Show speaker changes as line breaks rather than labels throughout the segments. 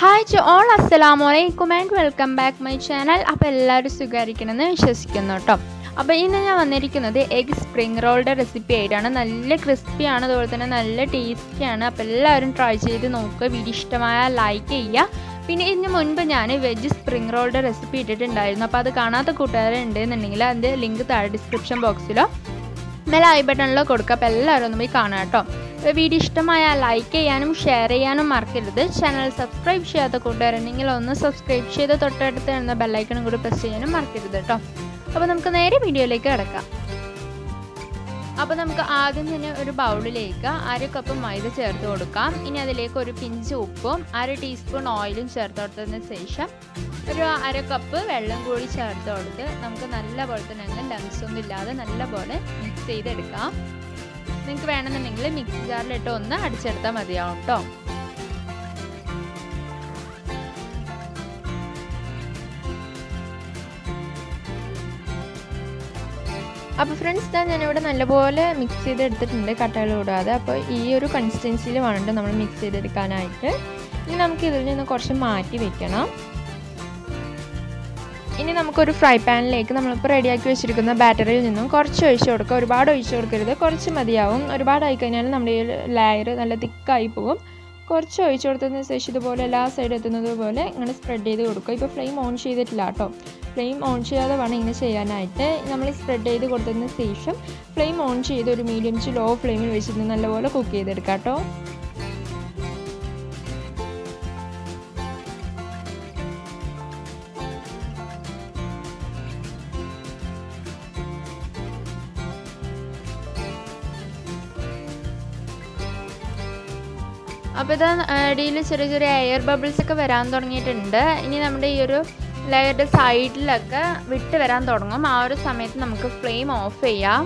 Hi to all അസ്സലാമു അലൈക്കും and welcome back my channel അപ്പോൾ എല്ലാവരും സുഖമായിരിക്കണമെന്ന് വിശ്വസിക്കുന്നു കേട്ടോ. അപ്പോൾ ഇന്ന് ഞാൻ വന്നിരിക്കുന്നത് എഗ് സ്പ്രിങ് റോളുടെ റെസിപ്പി ആയിട്ടാണ്. നല്ല ക്രിസ്പി ആണ് അതുപോലെ തന്നെ നല്ല ടേസ്റ്റിയാണ് അപ്പോൾ എല്ലാവരും ട്രൈ ചെയ്ത് നോക്കുക വീഡിയോ ഇഷ്ടമായ ലൈക്ക് ചെയ്യുക. പിന്നെ ഇതിന് മുൻപ് ഞാൻ വെജ് സ്പ്രിങ് റോളുടെ റെസിപ്പി ഇട്ടിട്ടുണ്ടായിരുന്നു. അപ്പോൾ അത് കാണാത്ത കൂട്ടുകാരുണ്ടെന്നുണ്ടെങ്കിൽ അതിന്റെ ലിങ്ക് താഴെ ഡിസ്ക്രിപ്ഷൻ ബോക്സിലോ മേലെ ഐ ബട്ടണിലോ കൊടുക്കുക അപ്പോൾ എല്ലാവരും ഒന്ന് പോയി കാണാം കേട്ടോ. വീഡിയോ ഇഷ്ടമായാൽ ലൈക്ക് ചെയ്യാനും ഷെയർ ചെയ്യാനും മറക്കരുത്. ചാനൽ സബ്സ്ക്രൈബ് ചെയ്യാത്ത കൂട്ടുകാരുണ്ടെങ്കിൽ ഒന്ന് സബ്സ്ക്രൈബ് ചെയ്ത് തൊട്ടടുത്ത് എന്ന ബെല്ലൈക്കണും കൂടി പ്രസ് ചെയ്യാനും മറക്കരുത് കേട്ടോ അപ്പോൾ നമുക്ക് നേരെ വീഡിയോയിലേക്ക് കിടക്കാം. അപ്പോൾ നമുക്ക് ആദ്യം തന്നെ ഒരു ബൗളിലേക്ക് അര കപ്പ് മൈദ ചേർത്ത് കൊടുക്കാം. ഇനി അതിലേക്ക് ഒരു പിഞ്ച് ഉപ്പും അര ടീസ്പൂൺ ഓയിലും ചേർത്ത് കൊടുത്തതിന് ശേഷം ഒരു അര കപ്പ് വെള്ളം കൂടി ചേർത്ത് കൊടുത്ത് നമുക്ക് നല്ല പോലെ തന്നെ അങ്ങ് ലംസ് ഒന്നും ഇല്ലാതെ നല്ല പോലെ മിക്സ് ചെയ്തെടുക്കാം. നിങ്ങൾക്ക് വേണമെന്നുണ്ടെങ്കിൽ മിക്സി ജാറിലിട്ട് ഒന്ന് അടിച്ചെടുത്താൽ മതിയാവും കേട്ടോ. അപ്പോൾ ഫ്രണ്ട്സ് ഇതാ ഞാനിവിടെ നല്ലപോലെ മിക്സ് ചെയ്തെടുത്തിട്ടുണ്ട് കട്ടകൾ കൂടാതെ. അപ്പോൾ ഈ ഒരു കൺസിസ്റ്റൻസിയിൽ വേണം നമ്മൾ മിക്സ് ചെയ്തെടുക്കാനായിട്ട്. ഇനി നമുക്ക് ഇതിൽ നിന്ന് കുറച്ച് മാറ്റി വെക്കണം. ഇനി നമുക്കൊരു ഫ്രൈ പാനിലേക്ക് നമ്മളിപ്പോൾ റെഡിയാക്കി വെച്ചിരിക്കുന്ന ബാറ്ററിയിൽ നിന്നും കുറച്ച് ഒഴിച്ച് കൊടുക്കുക. ഒരുപാട് ഒഴിച്ച് കൊടുക്കരുത്. കുറച്ച് മതിയാവും. ഒരുപാടായി ആയിക്കഴിഞ്ഞാൽ നമ്മുടെ ഈ ലെയർ നല്ല തിക്കായി പോകും കുറച്ച് ഒഴിച്ച് കൊടുത്തതിന് ശേഷം ഇതുപോലെ എല്ലാ സൈഡ് എത്തുന്നത് പോലെ ഇങ്ങനെ സ്പ്രെഡ് ചെയ്ത് കൊടുക്കുക. ഇപ്പോൾ ഫ്ലെയിം ഓൺ ചെയ്തിട്ടില്ല കേട്ടോ. ഫ്ലെയിം ഓൺ ചെയ്യാതെ വേണം ഇങ്ങനെ ചെയ്യാനായിട്ട് നമ്മൾ സ്പ്രെഡ് ചെയ്ത് കൊടുത്തതിന് ശേഷം ഫ്ലെയിം ഓൺ ചെയ്ത് ഒരു മീഡിയം ടു ലോ ഫ്ലെയിമിൽ വെച്ചിട്ട് നല്ലപോലെ കുക്ക് ചെയ്തെടുക്കാം കേട്ടോ. അപ്പോൾ ഇത് അടിയിൽ ചെറിയ ചെറിയ എയർ ബബിൾസ് ഒക്കെ വരാൻ തുടങ്ങിയിട്ടുണ്ട്. ഇനി നമ്മുടെ ഈ ഒരു ലെയറുടെ സൈഡിലൊക്കെ വിട്ട് വരാൻ തുടങ്ങും. ആ ഒരു സമയത്ത് നമുക്ക് ഫ്ലെയിം ഓഫ് ചെയ്യാം.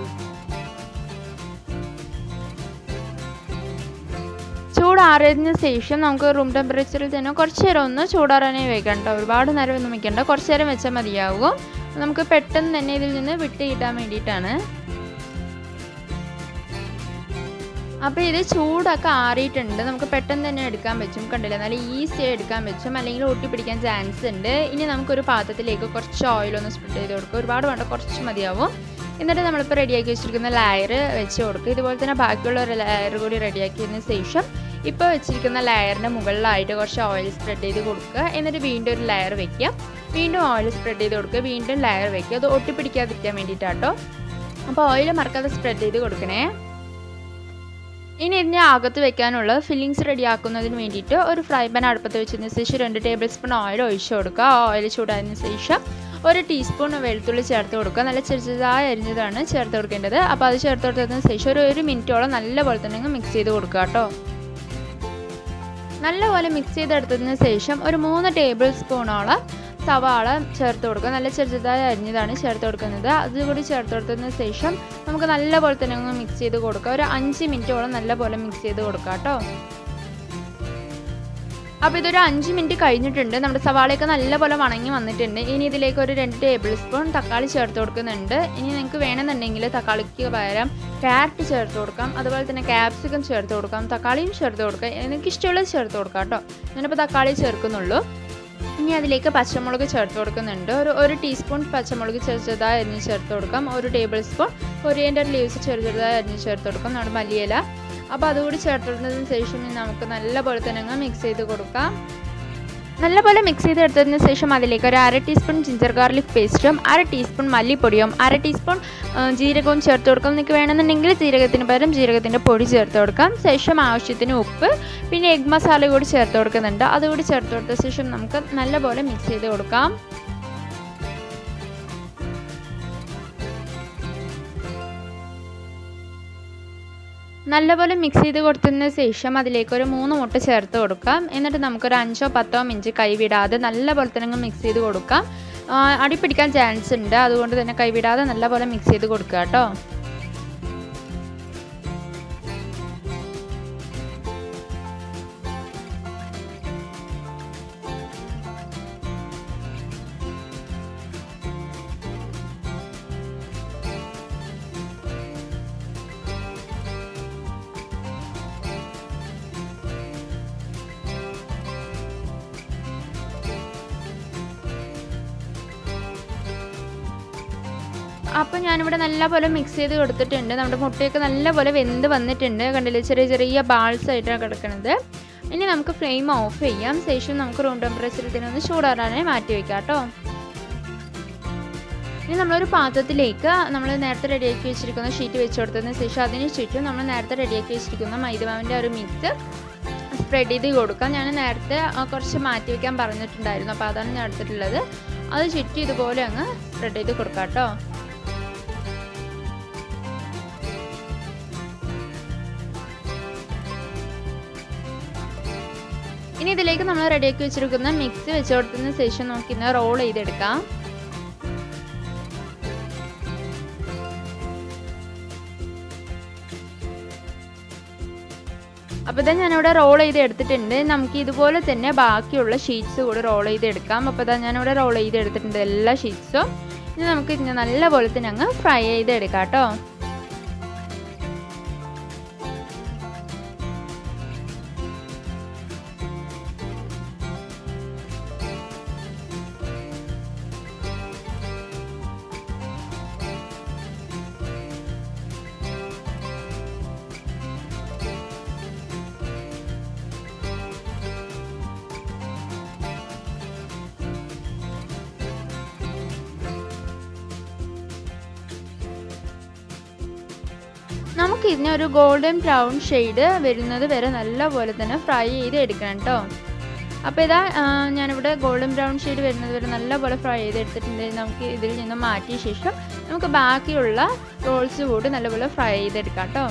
ചൂടാറിയതിന് ശേഷം നമുക്ക് റൂം ടെമ്പറേച്ചറിൽ തന്നെ കുറച്ച് നേരം ഒന്ന് ചൂടാറാനേ വെക്കണ്ട ഒരുപാട് നേരം ഒന്നും വെക്കണ്ട കുറച്ച് നേരം വെച്ചാൽ മതിയാകും. നമുക്ക് പെട്ടെന്ന് തന്നെ ഇതിൽ നിന്ന് വിട്ട് കിട്ടാൻ വേണ്ടിയിട്ടാണ്. അപ്പോൾ ഇത് ചൂടൊക്കെ ആറിയിട്ടുണ്ട്. നമുക്ക് പെട്ടെന്ന് തന്നെ എടുക്കാൻ പറ്റും. കണ്ടില്ല? നല്ല ഈസി എടുക്കാൻ പറ്റും. അല്ലെങ്കിൽ ഒട്ടി പിടിക്കാൻ ചാൻസ് ഉണ്ട്. ഇനി നമുക്കൊരു പാത്രത്തിലേക്ക് കുറച്ച് ഓയിലൊന്ന് സ്പ്രെഡ് ചെയ്ത് കൊടുക്കുക ഒരുപാട് വേണ്ട കുറച്ച് മതിയാവും. എന്നിട്ട് നമ്മളിപ്പോൾ റെഡിയാക്കി വെച്ചിരിക്കുന്ന ലെയർ വെച്ച് കൊടുക്കുക ഇതുപോലെ തന്നെ ബാക്കിയുള്ള ഒരു ലെയർ കൂടി റെഡിയാക്കിയതിന് ശേഷം ഇപ്പോൾ വെച്ചിരിക്കുന്ന ലെയറിന്റെ മുകളിലായിട്ട് കുറച്ച് ഓയിൽ സ്പ്രെഡ് ചെയ്ത് കൊടുക്കുക. എന്നിട്ട് വീണ്ടും ഒരു ലെയർ വെക്കുക. വീണ്ടും ഓയിൽ സ്പ്രെഡ് ചെയ്ത് കൊടുക്കുക. വീണ്ടും ലെയർ വെക്കുക. അത് ഒട്ടിപ്പിടിക്കാതിരിക്കാൻ വേണ്ടിയിട്ടാട്ടോ. അപ്പോൾ ഓയിൽ മറക്കാതെ സ്പ്രെഡ് ചെയ്ത് കൊടുക്കണേ. ഇനി ഇതിനെ അകത്ത് വെക്കാനുള്ള ഫില്ലിങ്സ് റെഡിയാക്കുന്നതിന് വേണ്ടിയിട്ട് ഒരു ഫ്രൈ പാൻ അടുപ്പത്ത് വെച്ചതിന് ശേഷം രണ്ട് ടേബിൾ സ്പൂൺ ഓയിൽ ഒഴിച്ചു കൊടുക്കുക. ഓയിൽ ചൂടായതിന് ശേഷം ഒരു ടീസ്പൂൺ വെളുത്തുള്ളി ചേർത്ത് കൊടുക്കുക. നല്ല ചെറുതായി അരിഞ്ഞതാണ് ചേർത്ത് കൊടുക്കേണ്ടത്. അപ്പോൾ അത് ചേർത്ത് കൊടുത്തതിന് ശേഷം ഒരു ഒരു മിനിറ്റോളം നല്ലപോലെ തന്നെ മിക്സ് ചെയ്ത് കൊടുക്കുക കേട്ടോ. നല്ലപോലെ മിക്സ് ചെയ്തെടുത്തതിന് ശേഷം ഒരു മൂന്ന് ടേബിൾ സ്പൂണോളം സവാള ചേർത്ത് കൊടുക്കുക. നല്ല ചെറുതായി അരിഞ്ഞതാണ് ചേർത്ത് കൊടുക്കുന്നത്. അതുകൂടി ചേർത്ത് കൊടുത്തതിന് ശേഷം നമുക്ക് നല്ലപോലെ തന്നെ ഒന്ന് മിക്സ് ചെയ്ത് കൊടുക്കുക ഒരു അഞ്ച് മിനിറ്റോളം നല്ലപോലെ മിക്സ് ചെയ്ത് കൊടുക്കുക കേട്ടോ. അപ്പോൾ ഇതൊരു അഞ്ച് മിനിറ്റ് കഴിഞ്ഞിട്ടുണ്ട്. നമ്മുടെ സവാളയൊക്കെ നല്ലപോലെ വണങ്ങി വന്നിട്ടുണ്ട്. ഇനി ഇതിലേക്ക് ഒരു രണ്ട് ടേബിൾ സ്പൂൺ തക്കാളി ചേർത്ത് കൊടുക്കുന്നുണ്ട്. ഇനി നിങ്ങൾക്ക് വേണമെന്നുണ്ടെങ്കിൽ തക്കാളിക്ക് പകരം ക്യാരറ്റ് ചേർത്ത് കൊടുക്കാം. അതുപോലെ തന്നെ ക്യാപ്സിക്കം ചേർത്ത് കൊടുക്കാം. തക്കാളിയും ചേർത്ത് കൊടുക്കാം. എനിക്ക് ഇഷ്ടമുള്ളത് ചേർത്ത് കൊടുക്കാം കേട്ടോ. ഞാനിപ്പോൾ തക്കാളി ചേർക്കുന്നുള്ളൂ. ഇനി അതിലേക്ക് പച്ചമുളക് ചേർത്ത് കൊടുക്കുന്നുണ്ട്. ഒരു ഒരു ടീസ്പൂൺ പച്ചമുളക് ചെറുതായി അരിഞ്ഞ് ചേർത്ത് കൊടുക്കാം. ഒരു ടേബിൾ സ്പൂൺ കൊറിയൻഡർ ലീവ്സ് ചെറുതായി അരിഞ്ഞ് ചേർത്ത് കൊടുക്കാം. നമ്മുടെ മല്ലിയില. അപ്പോൾ അതുകൂടി ചേർത്ത് കൊടുത്തതിന് ശേഷം നമുക്ക് നല്ലപോലെ തന്നെ മിക്സ് ചെയ്ത് കൊടുക്കാം. നല്ലപോലെ മിക്സ് ചെയ്തെടുത്തതിന് ശേഷം അതിലേക്ക് ഒരു അര ടീസ്പൂൺ ജിഞ്ചർ ഗാർലിക് പേസ്റ്റും അര ടീസ്പൂൺ മല്ലിപ്പൊടിയും അര ടീസ്പൂൺ ജീരകവും ചേർത്ത് കൊടുക്കാം. നിങ്ങൾക്ക് വേണമെന്നുണ്ടെങ്കിൽ ജീരകത്തിന് പകരം ജീരകത്തിന്റെ പൊടി ചേർത്ത് കൊടുക്കാം. ശേഷം ആവശ്യത്തിന് ഉപ്പ് പിന്നെ എഗ് മസാല കൂടി ചേർത്ത് കൊടുക്കുന്നുണ്ട്. അതുകൂടി ചേർത്ത് കൊടുത്ത ശേഷം നമുക്ക് നല്ലപോലെ മിക്സ് ചെയ്ത് കൊടുക്കാം. നല്ലപോലെ മിക്സ് ചെയ്ത് കൊടുത്തതിന് ശേഷം അതിലേക്ക് ഒരു മൂന്ന് മുട്ട ചേർത്ത് കൊടുക്കാം. എന്നിട്ട് നമുക്കൊരു അഞ്ചോ പത്തോ മിനിറ്റ് കൈവിടാതെ നല്ലപോലെ തന്നെ മിക്സ് ചെയ്ത് കൊടുക്കാം. അടി പിടിക്കാൻ ചാൻസ് ഉണ്ട്. അതുകൊണ്ട് തന്നെ കൈവിടാതെ നല്ലപോലെ മിക്സ് ചെയ്ത് കൊടുക്കുക കേട്ടോ. അപ്പോൾ ഞാനിവിടെ നല്ലപോലെ മിക്സ് ചെയ്ത് കൊടുത്തിട്ടുണ്ട്. നമ്മുടെ മുട്ടയൊക്കെ നല്ലപോലെ വെന്ത് വന്നിട്ടുണ്ട്. കണ്ടില്ലേ? ചെറിയ ചെറിയ ബാൾസ് ആയിട്ടാണ് കിടക്കുന്നത് ഇനി നമുക്ക് ഫ്ലെയിം ഓഫ് ചെയ്യാം. ശേഷം നമുക്ക് റൂം ടെമ്പറേച്ചറിൽ തന്നെ ഒന്ന് ചൂടാറാനായി മാറ്റി വയ്ക്കാം കേട്ടോ. ഇനി നമ്മളൊരു പാത്രത്തിലേക്ക് നമ്മൾ നേരത്തെ റെഡിയാക്കി വെച്ചിരിക്കുന്ന ഷീറ്റ് വെച്ച് കൊടുത്തതിന് ശേഷം അതിന് ചുറ്റും നമ്മൾ നേരത്തെ റെഡിയാക്കി വെച്ചിരിക്കുന്ന മൈദമാവിന്റെ ഒരു മിക്സ് സ്പ്രെഡ് ചെയ്ത് കൊടുക്കാം. ഞാൻ നേരത്തെ കുറച്ച് മാറ്റി വയ്ക്കാൻ പറഞ്ഞിട്ടുണ്ടായിരുന്നു. അപ്പോൾ അതാണ് ഞാൻ എടുത്തിട്ടുള്ളത്. അത് ചുറ്റി ഇതുപോലെ അങ്ങ് സ്പ്രെഡ് ചെയ്ത് കൊടുക്കാം കേട്ടോ. ഇനി ഇതിലേക്ക് നമ്മൾ റെഡിയാക്കി വെച്ചിരിക്കുന്ന മിക്സ് വെച്ച് കൊടുത്തതിന് ശേഷം നമുക്ക് ഇന്ന് റോൾ ചെയ്തെടുക്കാം. അപ്പോൾ ഇതാ ഞാനിവിടെ റോൾ ചെയ്ത് എടുത്തിട്ടുണ്ട് നമുക്ക് ഇതുപോലെ തന്നെ ബാക്കിയുള്ള ഷീറ്റ്സ് കൂടെ റോൾ ചെയ്തെടുക്കാം. അപ്പോൾ ഇതാ ഞാനിവിടെ റോൾ ചെയ്തെടുത്തിട്ടുണ്ട് എല്ലാ ഷീറ്റ്സും ഇനി നമുക്ക് നല്ല നല്ലപോലെ തന്നെ അങ്ങ് ഫ്രൈ ചെയ്തെടുക്കാം കേട്ടോ. നമുക്ക് ഇതിനെ ഒരു ഗോൾഡൻ ബ്രൗൺ ഷെയ്ഡ് വരുന്നത് വരെ നല്ലപോലെ തന്നെ ഫ്രൈ ചെയ്ത് എടുക്കണം കേട്ടോ അപ്പോൾ ഇതാ ഞാനിവിടെ ഗോൾഡൻ ബ്രൗൺ ഷെയ്ഡ് വരുന്നത് വരെ നല്ലപോലെ ഫ്രൈ ചെയ്ത് എടുത്തിട്ടുണ്ട് നമുക്ക് ഇതിൽ നിന്ന് മാറ്റിയ ശേഷം നമുക്ക് ബാക്കിയുള്ള റോൾസ് കൂടി നല്ലപോലെ ഫ്രൈ ചെയ്തെടുക്കാം കേട്ടോ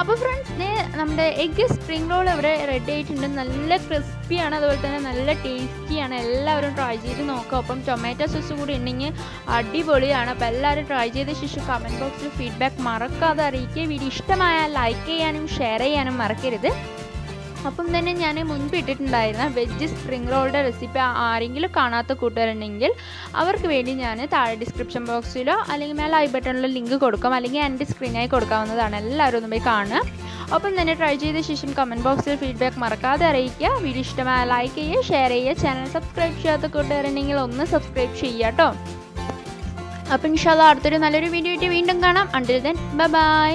അപ്പോൾ ഫ്രണ്ട്സ് നമ്മുടെ എഗ്ഗ് സ്പ്രിംഗ് റോൾ ഇവിടെ റെഡി ആയിട്ടുണ്ട്. നല്ല ക്രിസ്പിയാണ് അതുപോലെ തന്നെ നല്ല ടേസ്റ്റിയാണ് എല്ലാവരും ട്രൈ ചെയ്ത് നോക്കുക ഒപ്പം ടൊമാറ്റോ സോസ് കൂടി ഉണ്ടെങ്കിൽ അടിപൊളിയാണ്. അപ്പോൾ എല്ലാവരും ട്രൈ ചെയ്ത ശേഷം കമന്റ് ബോക്സിൽ ഫീഡ്ബാക്ക് മറക്കാതെ അറിയിക്കുക. വീഡിയോ ഇഷ്ടമായാൽ ലൈക്ക് ചെയ്യാനും ഷെയർ ചെയ്യാനും മറക്കരുത്. അപ്പം തന്നെ ഞാൻ മുൻപ് ഇട്ടിട്ടുണ്ടായിരുന്ന വെജ് സ്പ്രിംഗ് റോളുടെ റെസിപ്പി ആരെങ്കിലും കാണാത്ത കൂട്ടുകാരുണ്ടെങ്കിൽ അവർക്ക് വേണ്ടി ഞാൻ താഴെ ഡിസ്ക്രിപ്ഷൻ ബോക്സിലോ അല്ലെങ്കിൽ മേലെ ഐ ബട്ടണിലോ ലിങ്ക് കൊടുക്കാം. അല്ലെങ്കിൽ എന്റെ സ്ക്രീനായി കൊടുക്കാവുന്നതാണ്. എല്ലാവരും ഒന്ന് പോയി കാണുക. ഒപ്പം തന്നെ ട്രൈ ചെയ്ത ശേഷം കമന്റ് ബോക്സിൽ ഫീഡ്ബാക്ക് മറക്കാതെ അറിയിക്കുക. വീഡിയോ ഇഷ്ടമായ ലൈക്ക് ചെയ്യുക ഷെയർ ചെയ്യുക ചാനൽ സബ്സ്ക്രൈബ് ചെയ്യാത്ത കൂട്ടുകാരുണ്ടെങ്കിൽ ഒന്ന് സബ്സ്ക്രൈബ് ചെയ്യുക കേട്ടോ അപ്പം ഇൻഷാല്ല അടുത്തൊരു നല്ലൊരു വീഡിയോ ആയിട്ട് വീണ്ടും കാണാം. Until then bye